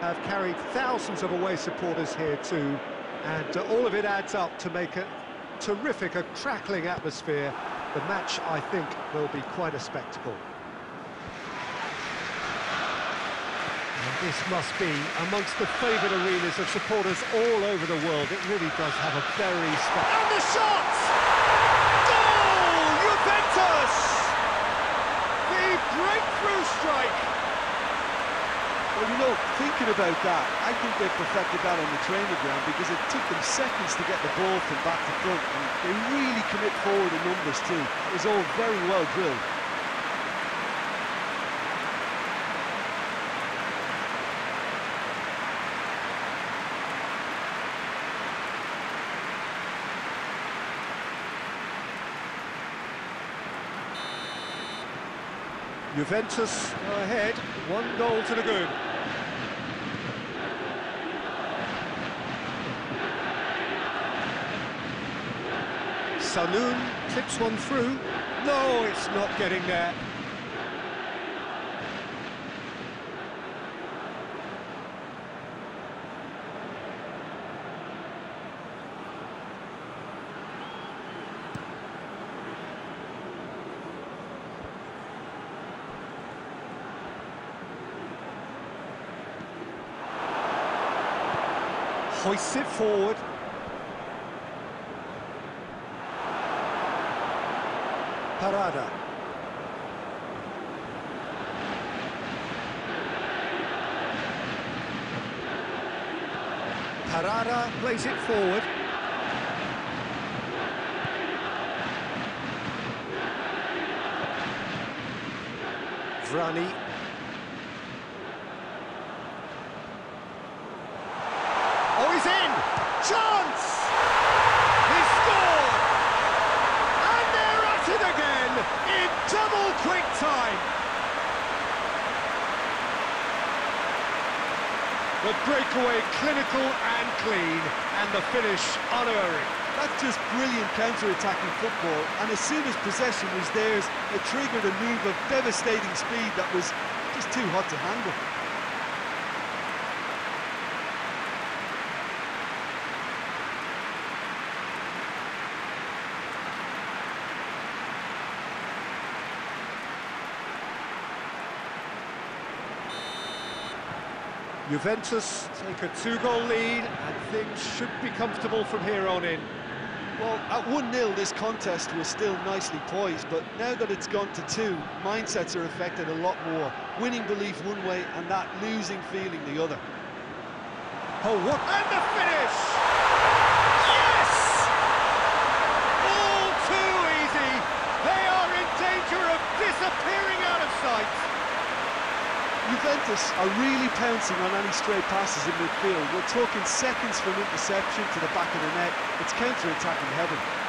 have carried thousands of away supporters here too, and uh, all of it adds up to make a terrific, a crackling atmosphere. The match, I think, will be quite a spectacle. And this must be amongst the favoured arenas of supporters all over the world. It really does have a very. And the shots! Goal! Juventus! The breakthrough strike! Well, you know, thinking about that, I think they perfected that on the training ground because it took them seconds to get the ball from back to front, and they really commit forward in numbers too. It was all very well drilled. Juventus ahead, one goal to the good. Saloon clips one through. No, it's not getting there. hoists it forward. Parada. Parada plays it forward. Vrani Oh, he's in! Chance! He scored! And they're at it again in double quick time! The breakaway clinical and clean, and the finish unerring. That's just brilliant counter-attacking football, and as soon as possession was theirs, it triggered a move of devastating speed that was just too hot to handle. Juventus take a two-goal lead and things should be comfortable from here on in. Well, at 1-0 this contest was still nicely poised, but now that it's gone to two, mindsets are affected a lot more. Winning belief one way and that losing feeling the other. Oh, what? And the finish! Yes! All too easy! They are in danger of disappearing out of sight! Juventus are really pouncing on any stray passes in midfield. We're talking seconds from interception to the back of the net. It's counter-attacking heaven.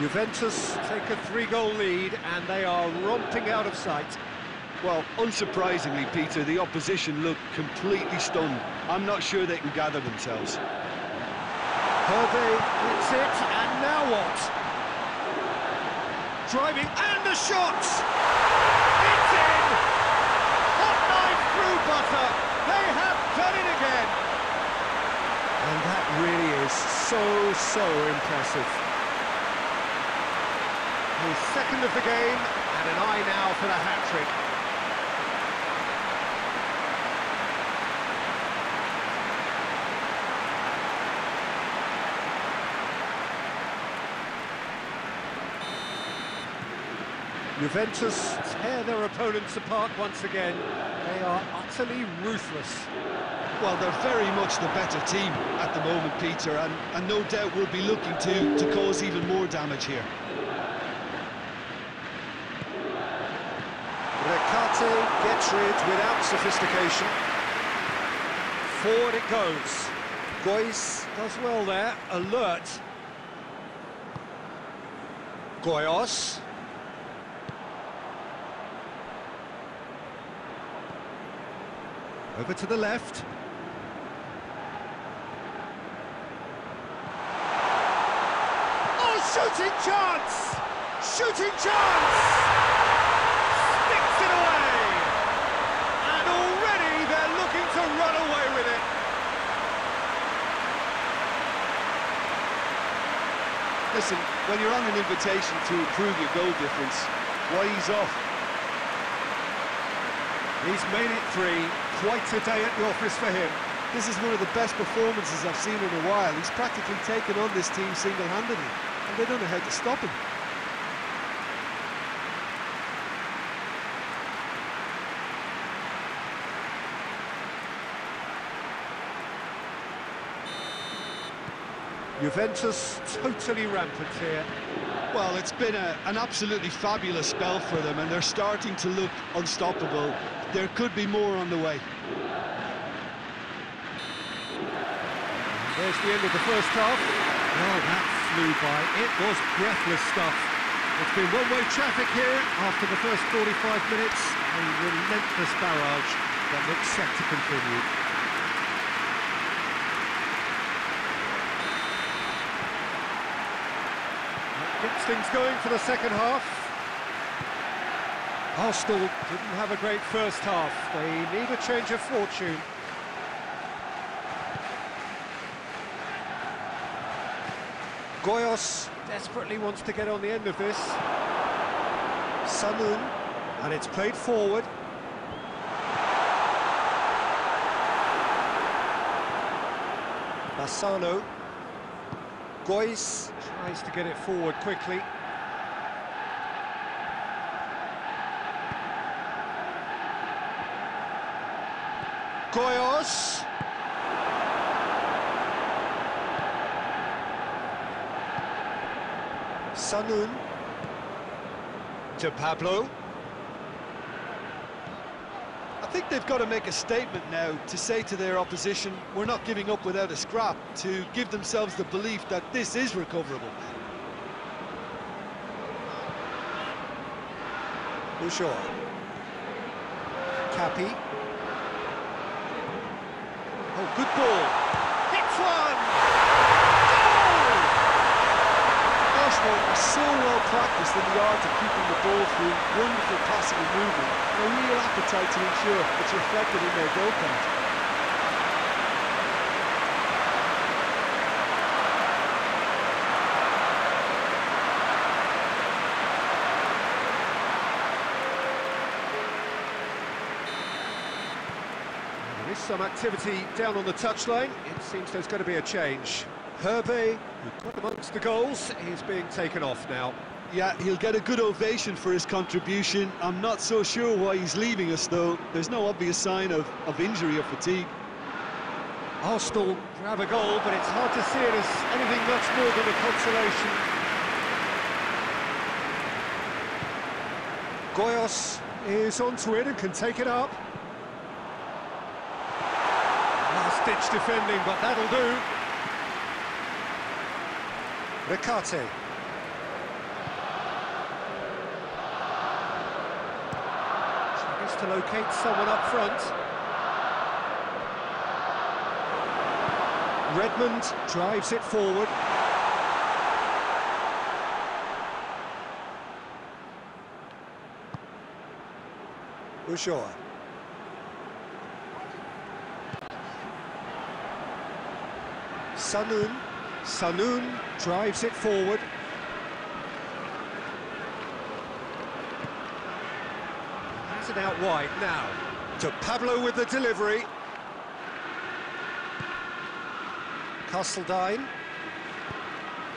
Juventus take a three-goal lead and they are romping out of sight. Well, unsurprisingly, Peter, the opposition look completely stunned. I'm not sure they can gather themselves. Hervé hits it, and now what? Driving, and the shot! It's in! Hot knife through butter! They have done it again! And that really is so, so impressive his second of the game, and an eye now for the hat-trick. Juventus tear their opponents apart once again. They are utterly ruthless. Well, they're very much the better team at the moment, Peter, and, and no doubt will be looking to, to cause even more damage here. Recate gets rid without sophistication. Forward it goes. Gois does well there, alert. Goyos. Over to the left. Oh, shooting chance! Shooting chance! Sticks it away! And already they're looking to run away with it. Listen, when you're on an invitation to improve your goal difference, why he's off? He's made it three. Quite a day at the office for him. This is one of the best performances I've seen in a while. He's practically taken on this team single-handedly, and they don't know how to stop him. Juventus totally rampant here. Well, it's been a, an absolutely fabulous spell for them, and they're starting to look unstoppable. There could be more on the way. There's the end of the first half. Well, that flew by. It was breathless stuff. It's been one-way traffic here after the first 45 minutes. A relentless barrage that looks set to continue. Things going for the second half. Arsenal didn't have a great first half. They need a change of fortune. Goyos desperately wants to get on the end of this. Sanun, and it's played forward. Bassano. Gois tries to get it forward quickly. Goyos. Sanun to Pablo. I think they've got to make a statement now to say to their opposition, we're not giving up without a scrap, to give themselves the belief that this is recoverable. Bouchard. Cappy. Oh, good ball. Hits one! Goal! Arsenal are so well practiced in the art of keeping the ball through wonderful passing and movement, and a real appetite to ensure it's reflected in their goal count. Some activity down on the touchline. It seems there's going to be a change. Herbe, who got amongst the goals, he's being taken off now. Yeah, he'll get a good ovation for his contribution. I'm not so sure why he's leaving us, though. There's no obvious sign of, of injury or fatigue. Arsenal grab a goal, but it's hard to see it as anything much more than a consolation. Goyos is onto it and can take it up. Last-ditch defending, but that'll do. Recate. Tries to locate someone up front. Redmond drives it forward. Bouchard. Sanun. Sanun drives it forward. Has it out wide now. To Pablo with the delivery. Castledine.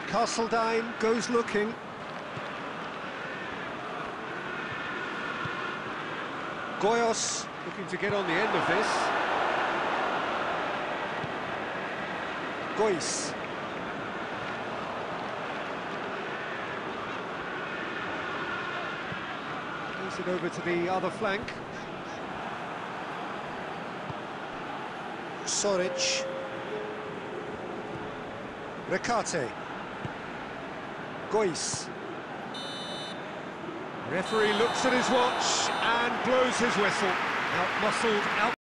Castledine goes looking. Goyos looking to get on the end of this. Gois. It over to the other flank. Soric. Recate. Gois. Referee looks at his watch and blows his whistle. Out-muscled, out